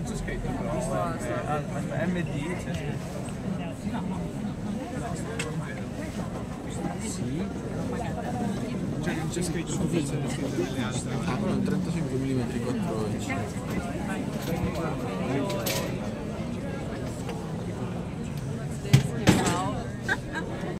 non c'è scritto però. eh, aspetta, eh, MD c'è scritto. Sì. Cioè non c'è scritto come c'è scritto nelle altre.